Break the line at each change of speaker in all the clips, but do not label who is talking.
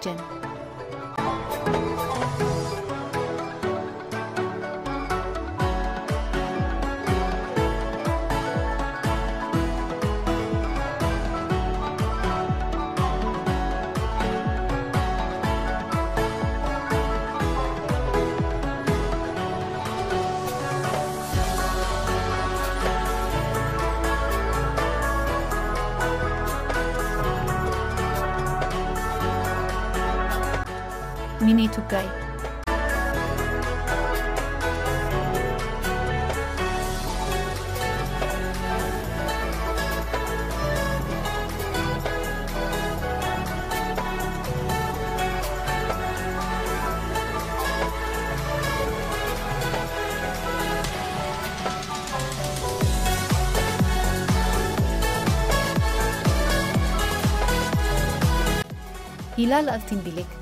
真 Tugay Hilal Altınbilek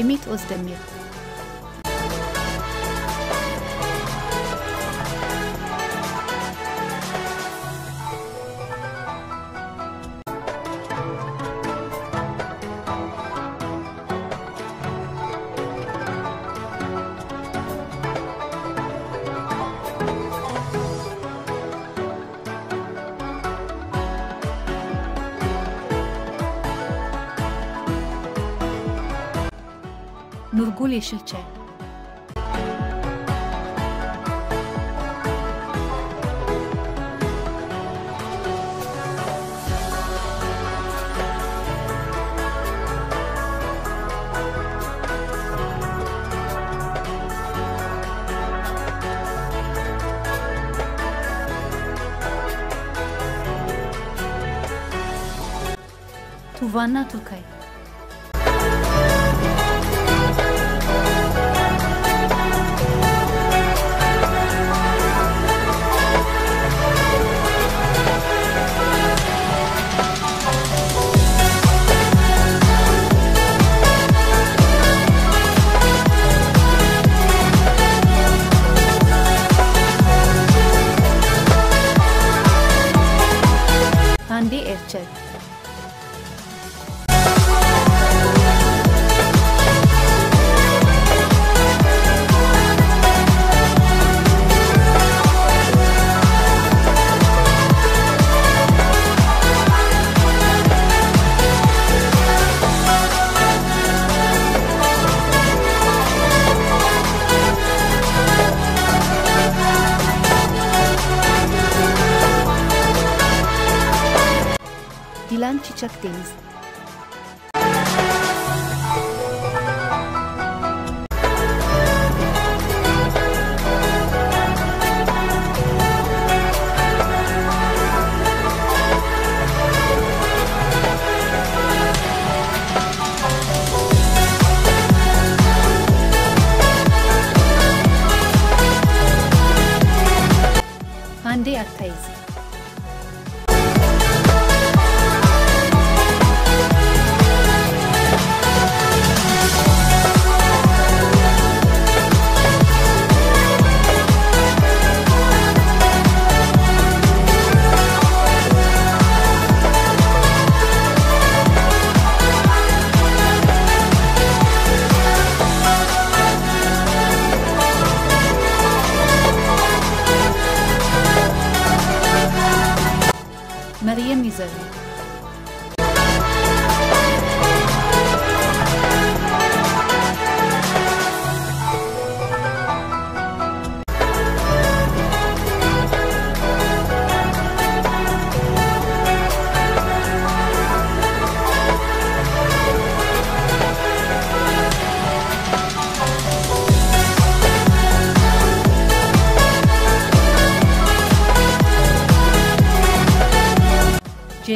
Kemik özdemir. Nurgul Yeşilçe Tuvanna Türkay Erçel Dilan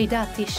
عقیده آتیش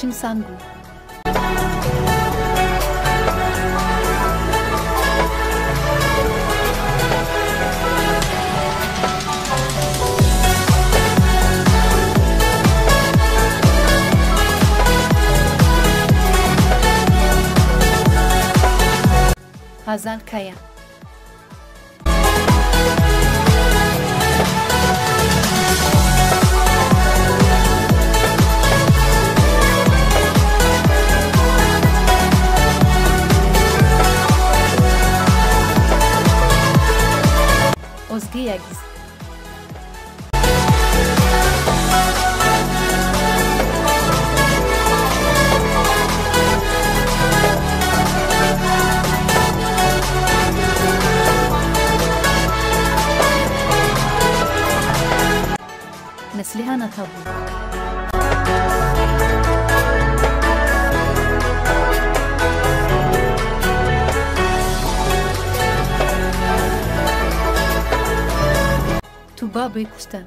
Kim Sang-gu. Hazal Kaya Lihana Tabu تو بابی کشتم